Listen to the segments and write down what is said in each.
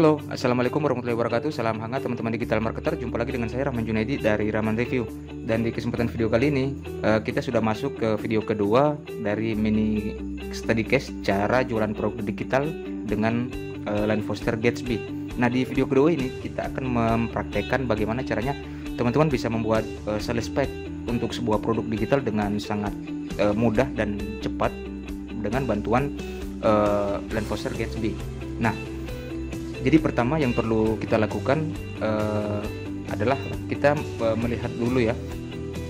Halo, Assalamualaikum warahmatullahi wabarakatuh. Salam hangat teman-teman digital marketer. Jumpa lagi dengan saya Rahman Junaidi dari Rahman Review. Dan di kesempatan video kali ini eh, Kita sudah masuk ke video kedua Dari mini study case Cara jualan produk digital Dengan uh, Line Foster Gatsby. Nah di video kedua ini Kita akan mempraktekkan bagaimana caranya Teman-teman bisa membuat uh, sales pack Untuk sebuah produk digital dengan sangat mudah dan cepat Dengan bantuan Line Foster Gatsby. Nah jadi pertama yang perlu kita lakukan uh, adalah kita uh, melihat dulu ya.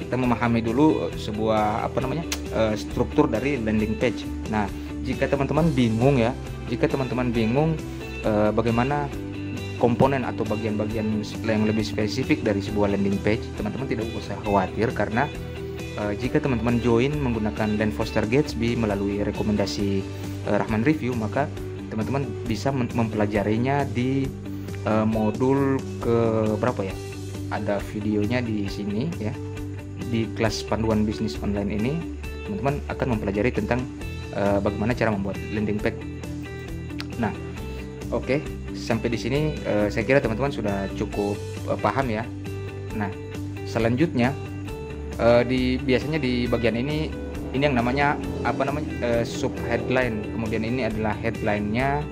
Kita memahami dulu sebuah apa namanya uh, struktur dari landing page. Nah jika teman-teman bingung ya jika teman-teman bingung uh, bagaimana komponen atau bagian-bagian yang lebih spesifik dari sebuah landing page teman-teman tidak usah khawatir karena uh, jika teman-teman join menggunakan Dan Foster Gatsby melalui rekomendasi uh, Rahman Review maka teman-teman bisa mempelajarinya di uh, modul ke berapa ya? Ada videonya di sini ya. Di kelas panduan bisnis online ini teman-teman akan mempelajari tentang uh, bagaimana cara membuat landing page. Nah oke okay, sampai di sini uh, saya kira teman-teman sudah cukup uh, paham ya. Nah selanjutnya uh, di biasanya di bagian ini ini yang namanya apa namanya uh, sub headline. Kemudian ini adalah headlinenya.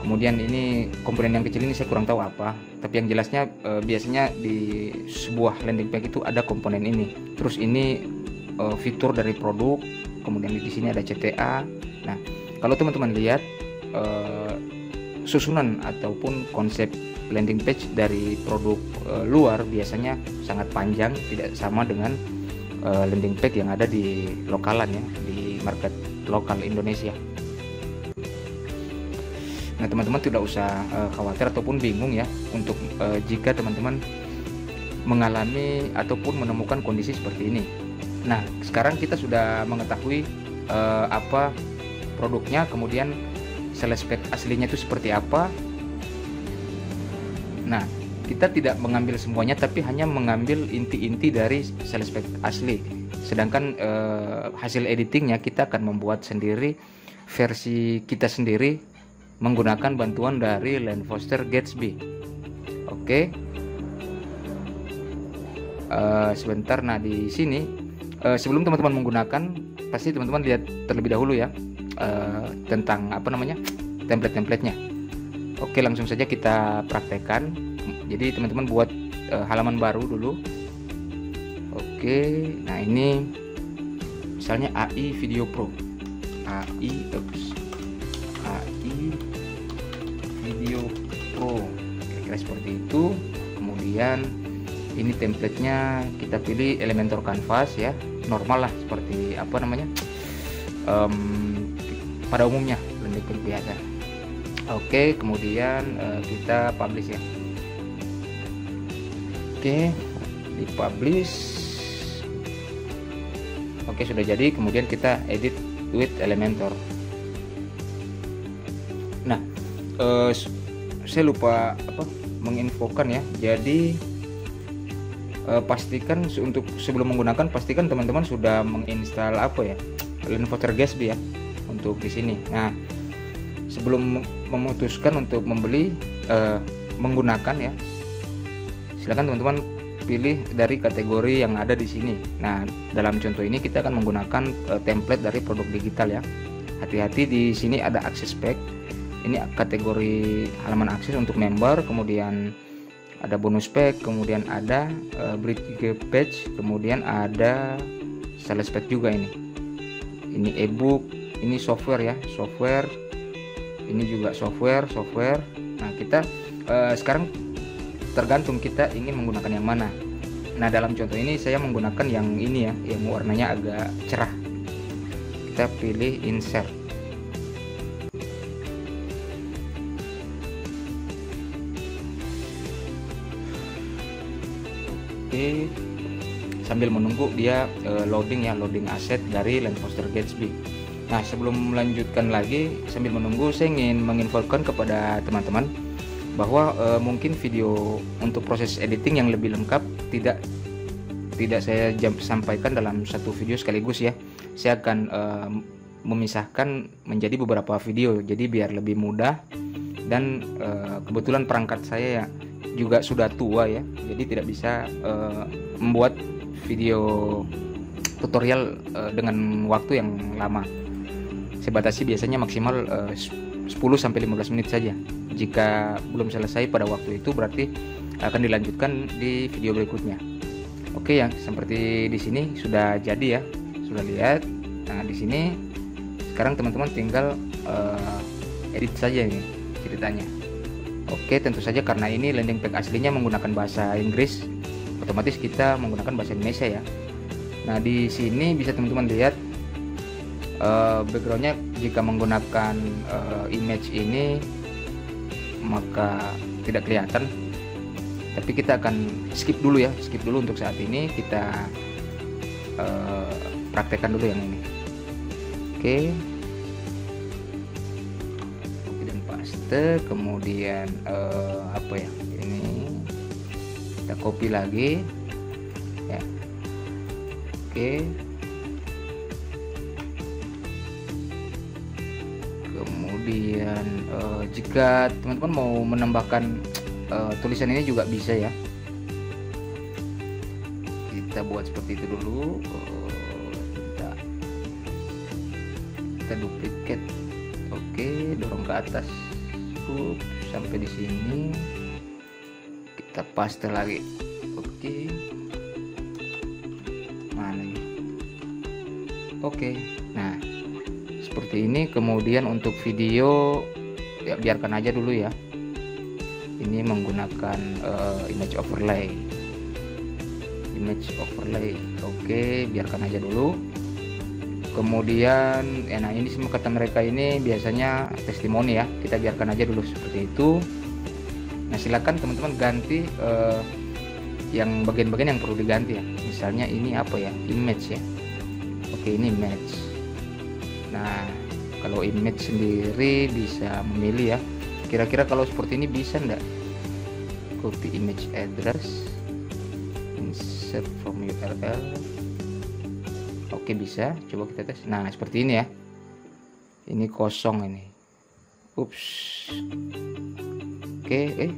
Kemudian ini komponen yang kecil ini saya kurang tahu apa. Tapi yang jelasnya uh, biasanya di sebuah landing page itu ada komponen ini. Terus ini uh, fitur dari produk kemudian di sini ada CTA nah kalau teman-teman lihat susunan ataupun konsep landing page dari produk luar biasanya sangat panjang tidak sama dengan uh, landing page yang ada di lokalan ya di market lokal Indonesia. Nah teman-teman tidak usah uh, khawatir ataupun bingung ya untuk uh, jika teman-teman mengalami ataupun menemukan kondisi seperti ini. Nah sekarang kita sudah mengetahui uh, apa produknya, kemudian sales aslinya itu seperti apa. Nah kita tidak mengambil semuanya tapi hanya mengambil inti-inti dari sales pack asli. Sedangkan eh, hasil editingnya kita akan membuat sendiri versi kita sendiri menggunakan bantuan dari Land Foster Gatsby. Oke? Okay. uh, eh, sebentar nah di sini uh, sebelum teman-teman menggunakan pasti teman-teman lihat terlebih dahulu ya uh, tentang apa namanya template-templatenya. Oke langsung saja kita praktekkan jadi teman-teman buat uh, halaman baru dulu. Oke nah ini misalnya AI Video Pro. AI oops, AI Video Pro. Kira-kira seperti itu. Kemudian ini templatenya kita pilih Elementor Canvas ya. Normal lah seperti apa namanya? Um, pada umumnya lebih biasa. Oke kemudian uh, kita publish ya oke di publish oke sudah jadi. Kemudian kita edit with Elementor. Nah eh, saya lupa apa menginfokan ya. Jadi eh, pastikan untuk sebelum menggunakan pastikan teman-teman sudah menginstal apa ya Elementor Gatsby ya untuk di sini. Nah sebelum memutuskan untuk membeli eh, menggunakan ya silakan teman-teman pilih dari kategori yang ada di sini. Nah, dalam contoh ini kita akan menggunakan uh, template dari produk digital ya. Hati-hati di sini ada akses pack. Ini kategori halaman akses untuk member, kemudian ada bonus pack, kemudian ada uh, bridge page, kemudian ada sales pack juga ini. Ini ebook, ini software ya, software. Ini juga software, software. Nah, kita uh, sekarang tergantung kita ingin menggunakan yang mana. Nah dalam contoh ini saya menggunakan yang ini ya yang warnanya agak cerah. Kita pilih insert. Oke. Sambil menunggu dia uh, loading ya loading aset dari Land Foster Gatsby. Nah sebelum melanjutkan lagi sambil menunggu saya ingin menginfokan kepada teman-teman bahwa uh, mungkin video untuk proses editing yang lebih lengkap tidak tidak saya jam, sampaikan dalam satu video sekaligus ya. Saya akan uh, memisahkan menjadi beberapa video. Jadi biar lebih mudah dan uh, kebetulan perangkat saya ya juga sudah tua ya jadi tidak bisa uh, membuat video tutorial uh, dengan waktu yang lama saya batasi biasanya maksimal uh, 10 sampai 15 menit saja jika belum selesai pada waktu itu berarti akan dilanjutkan di video berikutnya. Oke ya seperti di sini sudah jadi ya. Sudah lihat. Nah di sini sekarang teman-teman tinggal uh, edit saja ini ceritanya. Oke tentu saja karena ini landing page aslinya menggunakan bahasa Inggris otomatis kita menggunakan bahasa Indonesia ya. Nah di sini bisa teman-teman lihat uh, backgroundnya jika menggunakan uh, image ini maka tidak kelihatan. Tapi kita akan skip dulu ya skip dulu untuk saat ini. Kita uh, praktekkan dulu yang ini. Oke. Okay. paste kemudian uh, apa ya ini kita copy lagi. Ya. Oke kemudian uh, jika teman-teman mau menambahkan uh, tulisan ini juga bisa ya. Kita buat seperti itu dulu. Kita kita duplicate. Oke dorong ke atas. Cukup sampai di sini. Kita paste lagi. Oke. Mana ya oke. Nah seperti ini kemudian untuk video ya biarkan aja dulu ya. Ini menggunakan uh, image overlay. Image overlay oke biarkan aja dulu. Kemudian ya nah ini semua kata mereka ini biasanya testimoni ya. Kita biarkan aja dulu seperti itu. Nah silakan teman-teman ganti eh, yang bagian-bagian yang perlu diganti ya. Misalnya ini apa ya? Image ya. Oke ini image. Nah kalau image sendiri bisa memilih ya. Kira-kira kalau seperti ini bisa enggak copy image address insert from URL oke bisa. Coba kita tes. Nah seperti ini ya. Ini kosong ini. Ups. Oke eh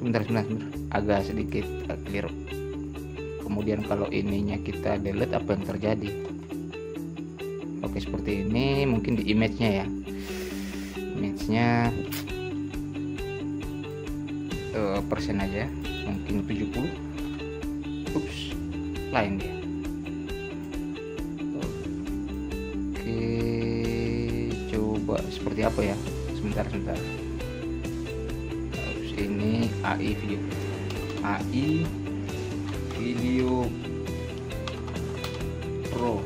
sebentar sebentar, sebentar. agak sedikit clear kemudian kalau ininya kita delete apa yang terjadi oke seperti ini mungkin di image nya ya. Image nya uh, persen aja mungkin 70 ups lain dia. Seperti apa ya? Sebentar sebentar. Terus ini AI video. AI video pro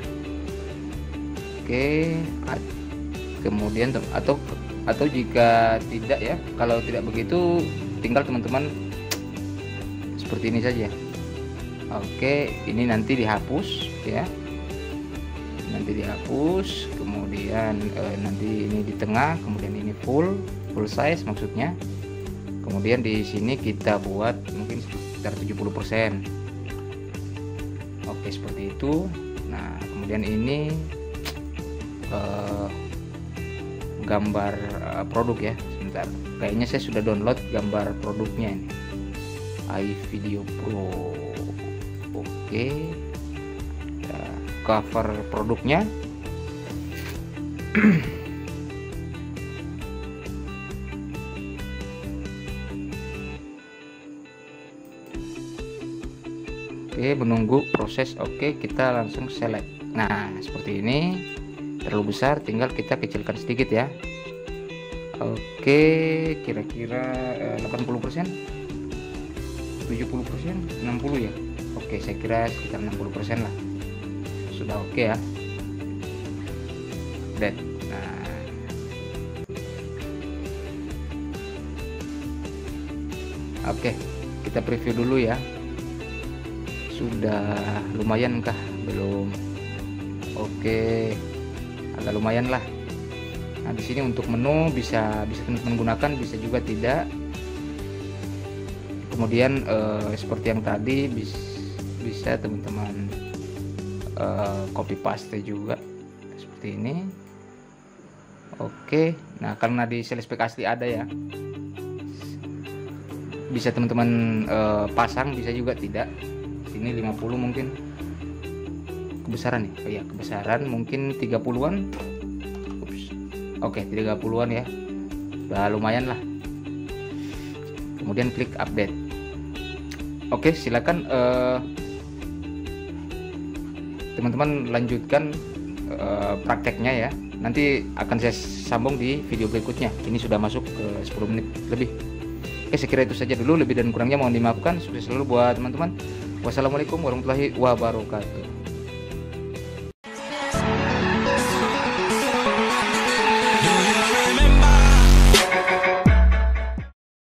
oke kemudian atau atau jika tidak ya kalau tidak begitu tinggal teman-teman seperti ini saja. Oke ini nanti dihapus ya. Nanti dihapus kemudian eh, nanti ini di tengah kemudian ini full full size maksudnya. Kemudian di sini kita buat mungkin sekitar 70% oke seperti itu. Nah kemudian ini eh, gambar eh, produk ya sebentar kayaknya saya sudah download gambar produknya ini iVideo Pro oke cover produknya Oke, menunggu proses. Oke, kita langsung select. Nah, seperti ini. Terlalu besar, tinggal kita kecilkan sedikit ya. Oke, kira-kira 80%, 70%, 60 ya. Oke, saya kira sekitar 60% lah. Sudah oke ya. Dan nah. Oke kita preview dulu ya. Sudah lumayan kah belum. Oke. okay. Agak lumayan lah. Nah di sini untuk menu bisa bisa menggunakan bisa juga tidak. Kemudian eh, seperti yang tadi bisa teman-teman uh, copy paste juga seperti ini. Oke nah karena di sales spek asli ada ya. Bisa teman-teman uh, pasang bisa juga tidak. Sini 50 mungkin kebesaran nih oh ya kebesaran mungkin 30-an Ups. oke 30-an ya. Udah lumayan lah. Kemudian klik update. Oke silakan uh, teman-teman lanjutkan uh, prakteknya ya. Nanti akan saya sambung di video berikutnya. Ini sudah masuk ke 10 menit lebih. Oke saya kira itu saja dulu. Lebih dan kurangnya mohon dimaafkan. Sukses selalu buat teman-teman. Wassalamualaikum warahmatullahi wabarakatuh